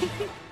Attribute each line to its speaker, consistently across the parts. Speaker 1: Hehehe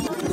Speaker 2: Thank you.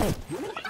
Speaker 3: Oh!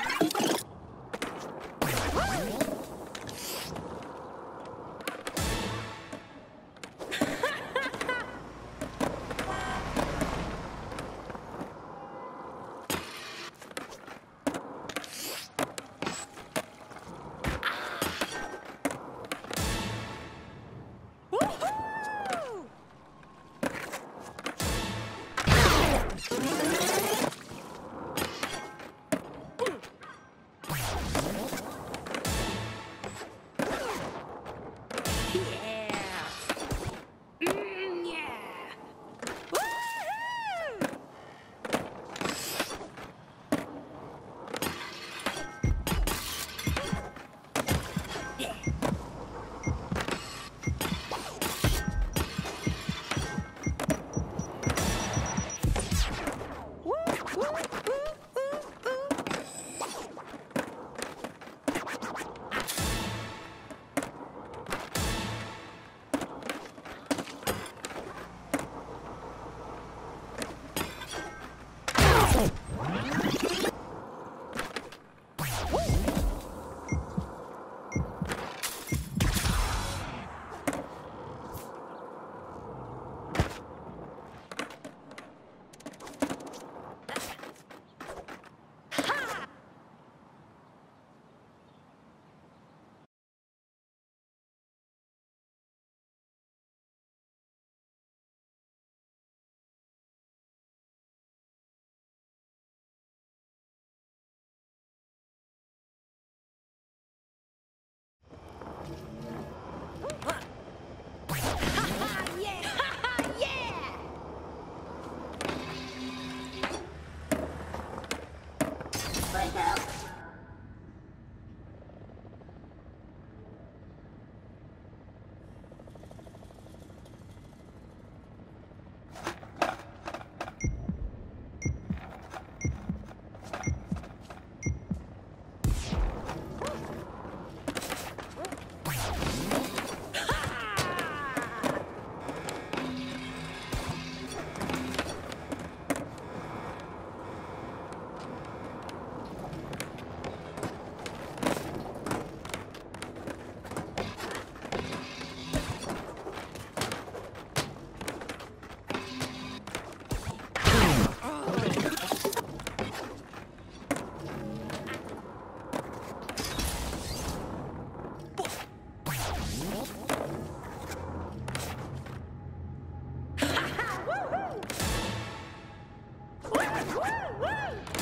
Speaker 2: Woo! Woo!